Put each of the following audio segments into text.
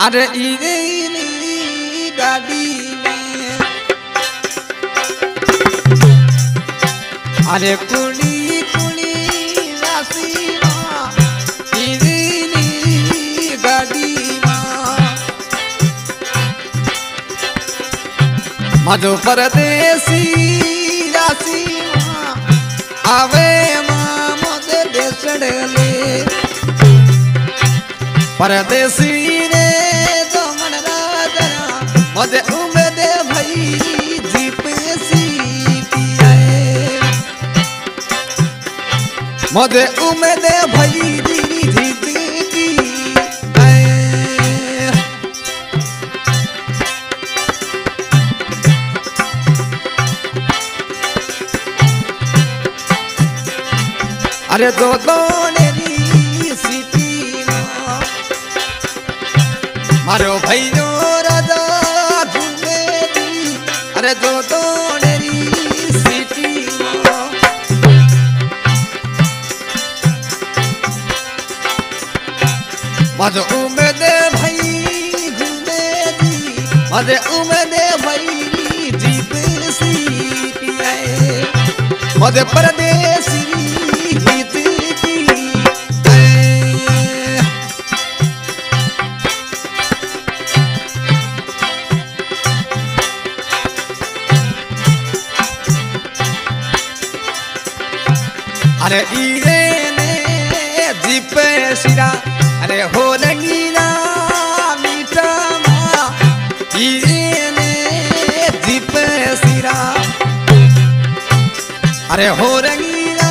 अरे ईरेली गाड़ी में। अरे कुड़ी मधु परदेसी राशि आवे माँ मोदे देसड़ले परदेसी मदे उमदे भई जीप मदे भई जीप की अरे दो दोनेरी मज उमेदे भई दी मज उमेदे भई जीत सी आए। मज परदेसी अरे ईरे ने दीपे सिरा अरे हो रंगीला मीठा माँ। ईरे ने दीपे सिरा अरे हो रंगीला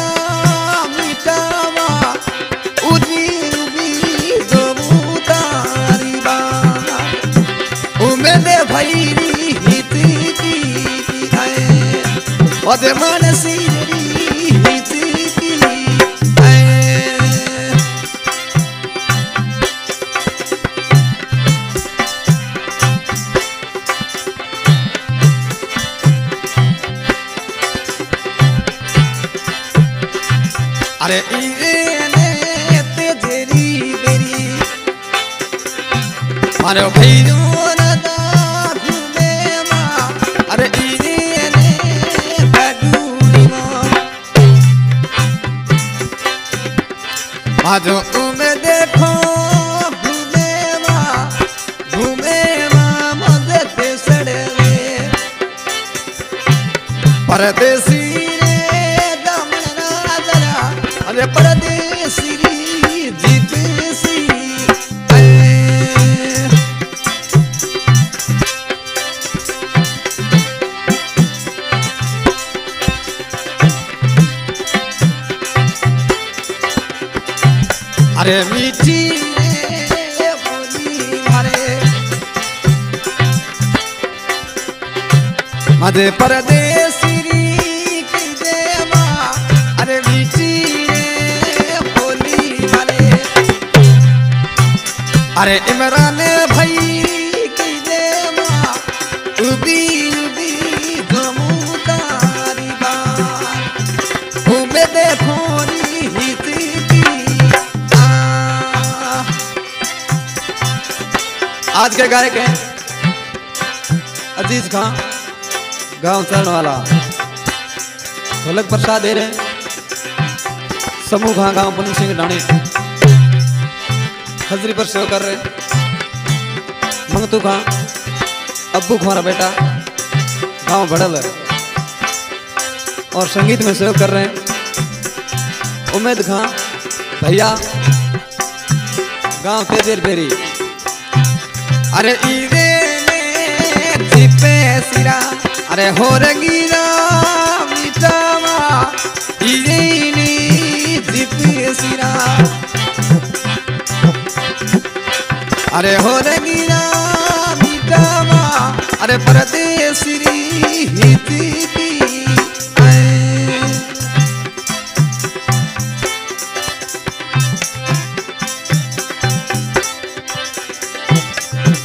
मीठा भैरी हित की आए ओदे मनसी हित अरे इने बेरी। अरे बडूरी माँ। देखो घूमे माँ। घूमे माँ ते सड़े परदेसी अरे परदेसी अरे मीठी मधे परदेसी अरे इमरान भाई आज के गायक हैं अज़ीज़ खान गाँव चरण वाला ढोलक प्रसाद दे रहे समूह खां, गाँव पुनित सिंह डाणी हजरी पर सेव कर रहे मंगतू खां। अब्बू खारा बेटा। गाँव भड़ल और संगीत में सेव कर रहे हैं। उमेद खां। भैया, गाँव तेजेर बेरी अरे ईरे ने सिरा। अरे हो रंगीला मीठावा ईरे जीपे सिरा। अरे हो रंगीला मीठावा अरे परदेसी हित की ऐ।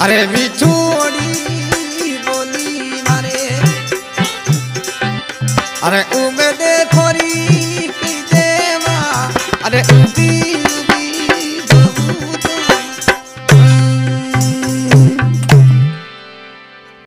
अरे बिछोड़ी बोली मारे। अरे उमे देखोरी की देवा अरे उदी